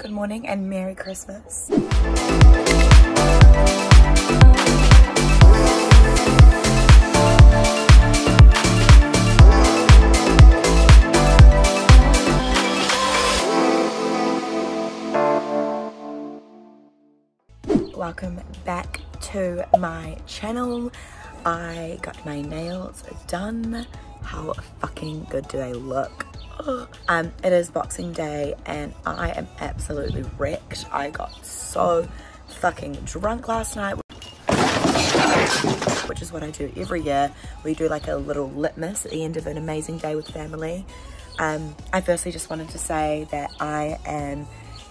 Good morning and Merry Christmas. Welcome back to my channel. I got my nails done. How fucking good do they look? Um, it is Boxing Day and I am absolutely wrecked. I got so fucking drunk last night which is what I do every year. We do like a little litmus at the end of an amazing day with family. Um, I firstly just wanted to say that I am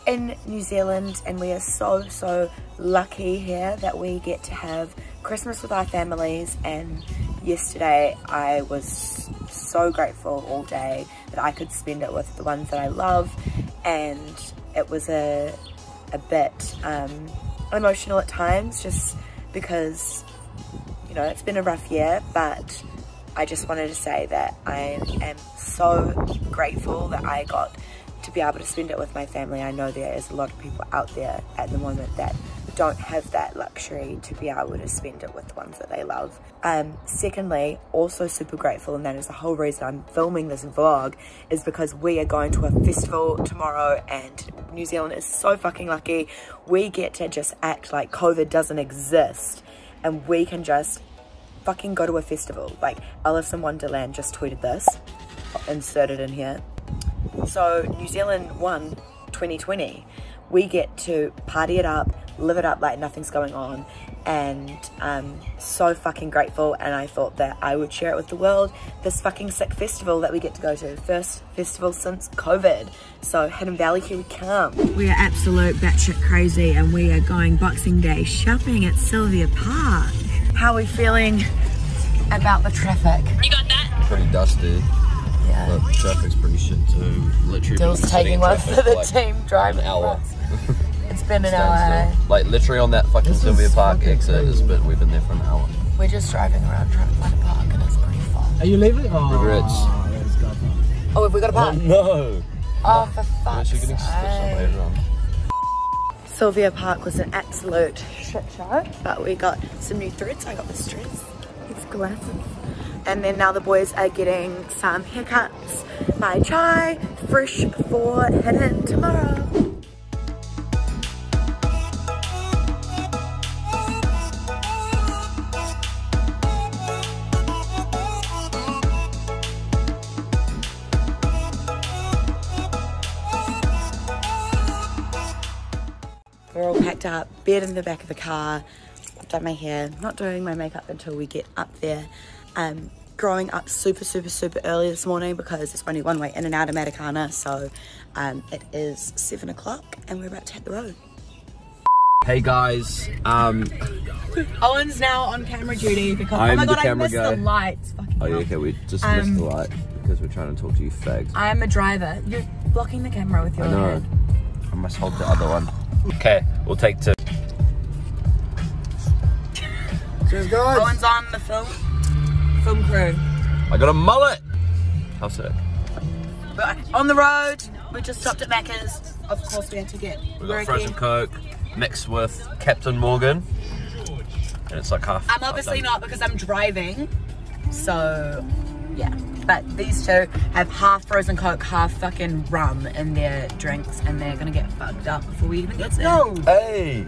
in New Zealand and we are so, so lucky here that we get to have Christmas with our families and yesterday I was so grateful all day that I could spend it with the ones that I love and it was a, a bit um, emotional at times just because you know it's been a rough year but I just wanted to say that I am so grateful that I got to be able to spend it with my family. I know there is a lot of people out there at the moment that don't have that luxury to be able to spend it with the ones that they love. Um, secondly, also super grateful, and that is the whole reason I'm filming this vlog, is because we are going to a festival tomorrow, and New Zealand is so fucking lucky. We get to just act like COVID doesn't exist, and we can just fucking go to a festival. Like Alice in Wonderland just tweeted this, inserted in here. So New Zealand won 2020. We get to party it up, live it up like nothing's going on and um, so fucking grateful and I thought that I would share it with the world this fucking sick festival that we get to go to first festival since COVID. So Hidden Valley here we come. We are absolute batshit crazy and we are going Boxing Day shopping at Sylvia Park. How are we feeling about the traffic? You got that? Pretty dusty yeah. but traffic's pretty shit too. Literally Dill's taking one for the like team driving an hour It's been an hour. Like literally on that fucking This Sylvia Park fucking exit, crazy. it's been, we've been there for an hour. We're just driving around trying to find a park and it's pretty far. Are you leaving? Oh, Regrets. Oh, that's got fun. Oh, have we got a park? Oh, no! Oh, for fuck's you're getting switched on sake. Sylvia Park was an absolute shit show, but we got some new threads. I got this dress, these glasses. And then now the boys are getting some haircuts. My chai, fresh for hidden tomorrow. Packed up, bed in the back of the car, done my hair, not doing my makeup until we get up there. Um, growing up super, super, super early this morning because it's only one way in and out of Matakana, so um, it is seven o'clock and we're about to hit the road. Hey guys, um, Owen's now on camera duty because I'm oh my the god, I camera missed guy. the lights. Fucking oh yeah, okay, we just Um, missed the light because we're trying to talk to you fags. I am a driver. You're blocking the camera with your I know. hand. I must hold the other one. Okay, we'll take two. Cheers, guys. Owen's on the film film crew. I got a mullet! How sick. But on the road, we just stopped at Macca's. Of course, we had to get We got Ricky. frozen coke mixed with Captain Morgan. And it's like half. I'm obviously half not because I'm driving. So, yeah. But these two have half frozen coke, half fucking rum in their drinks, and they're gonna get fucked up before we even get there. Go. Hey!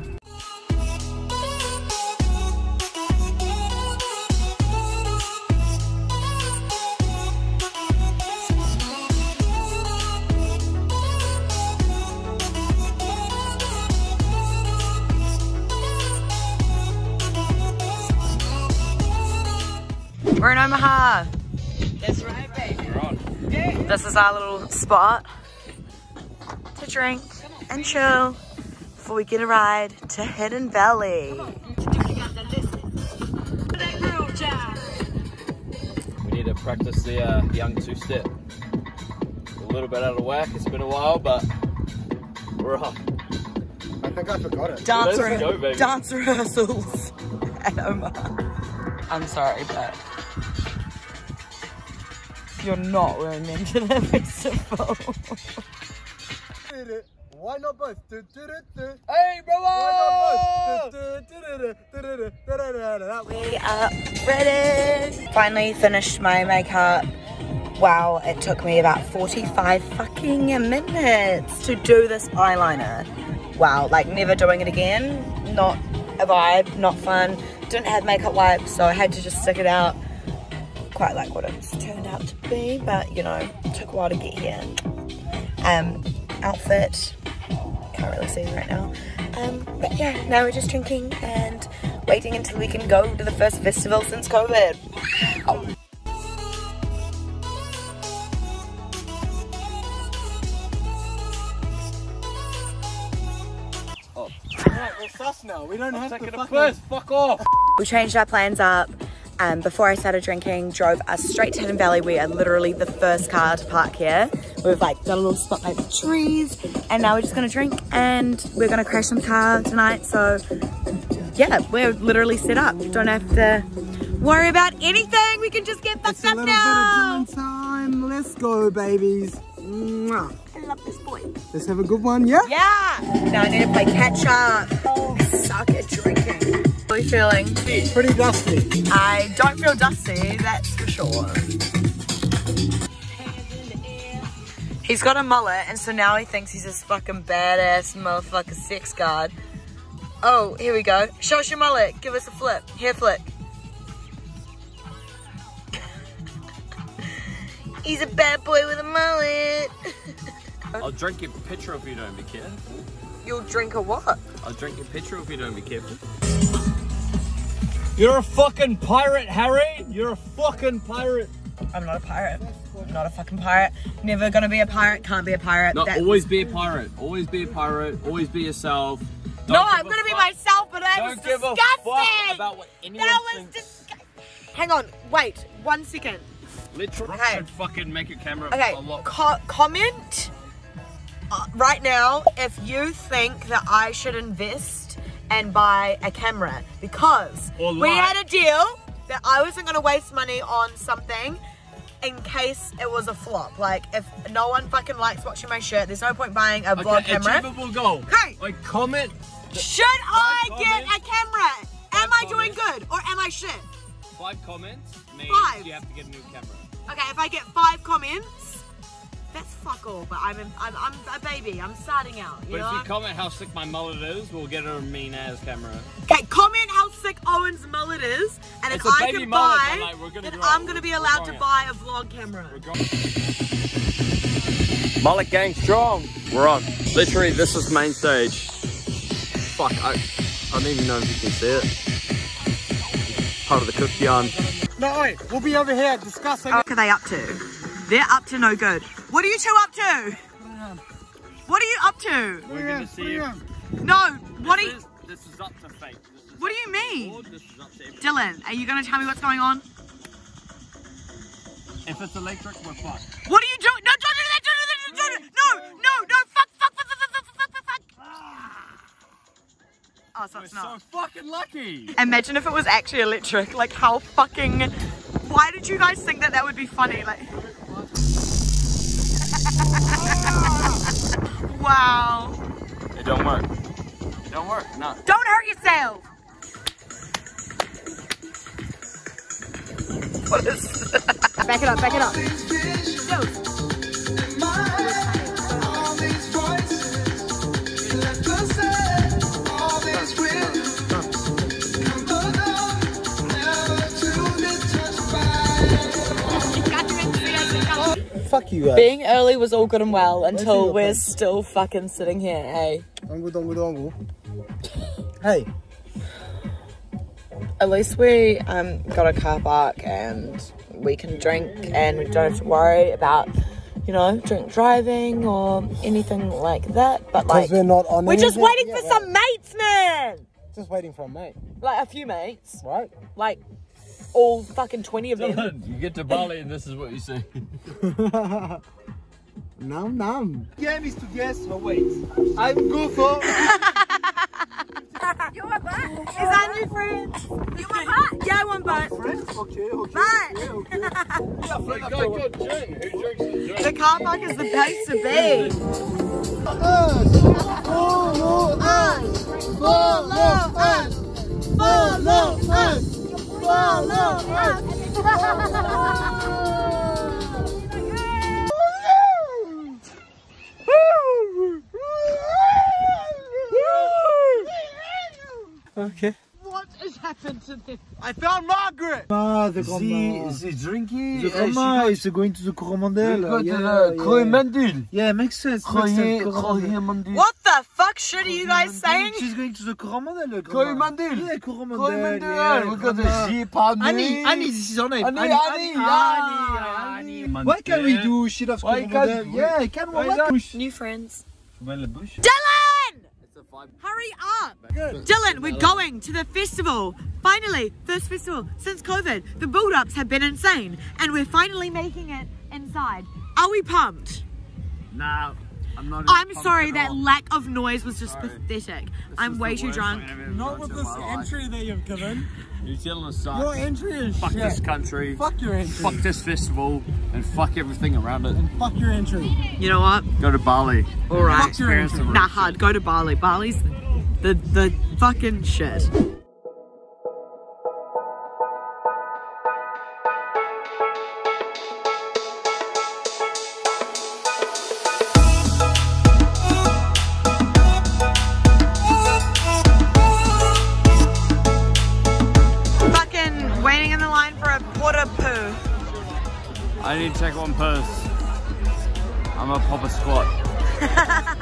We're in Omaha. That's right, baby. This is our little spot to drink and chill before we get a ride to Hidden Valley. We need to practice the uh, young two step. A little bit out of whack, it's been a while, but we're on. I think I forgot it. Dance, Let's go, dance rehearsals at Omaha. I'm sorry, but you're not wearing into the festival. Why not both? Hey, brother! We are ready! Finally finished my makeup. Wow, it took me about 45 fucking minutes to do this eyeliner. Wow, like never doing it again. Not a vibe, not fun. Didn't have makeup wipes, so I had to just stick it out. Quite like what it's turned out to be, but you know, took a while to get here. Um, outfit, can't really see right now. Um, but yeah, now we're just drinking and waiting until we can go to the first festival since COVID. Oh. Right, we're sus now. We don't have to Taking fucking... piss, fuck off! We changed our plans up. Um, before I started drinking, drove us straight to Hidden Valley. We are literally the first car to park here. We've like got a little spot by the trees, and now we're just gonna drink and we're gonna crash some car tonight. So yeah, we're literally set up. Don't have to worry about anything. We can just get fucked It's a up little now. bit of time. Let's go, babies. Mwah. I love this boy. Let's have a good one, yeah? Yeah. Now I need to play catch up. Oh, I suck at drinking. How are you feeling? It's pretty dusty. I don't feel dusty, that's for sure. He's got a mullet, and so now he thinks he's this fucking badass motherfucker sex god. Oh, here we go. Show us your mullet. Give us a flip. Hair flick. he's a bad boy with a mullet. I'll drink your picture if you don't be careful. You'll drink a what? I'll drink your picture if you don't be careful. You're a fucking pirate, Harry! You're a fucking pirate! I'm not a pirate. I'm not a fucking pirate. Never gonna be a pirate. Can't be a pirate. No, That- always be a pirate. Always be a pirate. Always be yourself. Don't No, I'm gonna be myself, but that Don't was give a disgusting. fuck about what anyone that was disgusting. Hang on, wait, one second. Literally, Okay. should fucking make your camera Okay, a lot. co- comment uh, right now if you think that I should invest and buy a camera because we had a deal that I wasn't gonna waste money on something in case it was a flop. Like if no one fucking likes watching my shirt, there's no point buying a vlog Okay, camera. achievable goal. Hey! Like comment Should I Five get a camera? Am I doing good or am I shit? five comments means Five. you have to get a new camera. Okay, if I get five comments, that's fuck all. But I'm a, I'm, I'm a baby. I'm starting out. You But know. if you comment how sick my mullet is, we'll get her a mean ass camera. okay, comment how sick Owen's mullet is, and It's if a I baby can mullet, buy, but, like, gonna then grow I'm gonna be allowed to buy a vlog camera. We're going. Mullet gang strong. We're on. Literally, this is main stage. Fuck, I, I don't even know if you can see it. Part of the cook yarn. No, wait. We'll be over here discussing What are they up to? They're up to no good. What are you two up to? What are you up to? We're gonna see if... No, what this are you... This is up to fate. What do you mean? Dylan, are you gonna tell me what's going on? If it's electric, we're fucked. What are you doing? No, don't do that! Don't do that! Don't do that. No, no, no! Fuck! Fuck! Fuck! Fuck! Fuck! Fuck! Fuck! fuck. Ah. Oh, so we're so fucking lucky. Imagine if it was actually electric. Like how fucking. Why did you guys think that that would be funny? Like wow. It don't work. It don't work. No. Don't hurt yourself. What is? back it up. Back it up. Yo. Fuck you guys. Being early was all good and well until we're still fucking sitting here, hey. Dongle, dongle, dongle. Hey. At least we um, got a car park and we can drink and we don't have to worry about, you know, drink driving or anything like that. But like, we're not on we're just waiting Yeah, for right. some mates, man. Just waiting for a mate, Like a few mates, right? like all fucking 20 of them. you get to Bali and this is what you see. Nam nam. Game is to guess her weight. I'm good for. you were butt. Is that new friend? You were butt. Yeah, I won back. Friends? Okay, okay. Butt. Okay, okay. yeah, friend, like, go, go. Who drinks the gin? The car park is the place to be. Us. Follow us. Follow us. Follow us. Okay. I found Margaret. Ah, the Ze, grandma. ze drinking. The uh, she grandma is going to the she Coromandel. got yeah, the. Coromandel. Yeah, makes sense. makes sense, Coromandel. Coromandel. What the fuck shit are you guys saying? She's going to the Coromandel. grandma. Coromandel. Yeah, Coromandel. Coromandel. Yeah, We got the sheep, honey. Annie, Annie, this is her name. Annie, Annie, Annie, Annie, Annie. Annie. What can we do? She loves Why Coromandel. can't- Yeah, can we? Why What not? push? New friends. la bouche. Dylan! It's a vibe. Hurry up! Dylan, we're going to the festival. Finally, first festival since COVID. The build-ups have been insane, and we're finally making it inside. Are we pumped? Nah, I'm not. I'm sorry, that lack of noise was just Sorry. pathetic. This I'm way too drunk. Not with this in life. entry that you've given. New Zealand sucks. Your entry is Fuck shit. this country. Fuck your entry. Fuck this festival. And fuck everything around it. And Fuck your entry. You know what? Go to Bali. All right. Fuck your entry. Nah, hard. Go to Bali. Bali's the the fucking shit. Need to take one purse. I'm a pop a squat.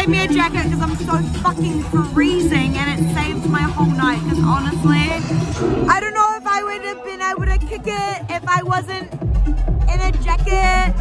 gave me a jacket because I'm so fucking freezing and it saved my whole night because honestly, I don't know if I would have been able to kick it if I wasn't in a jacket.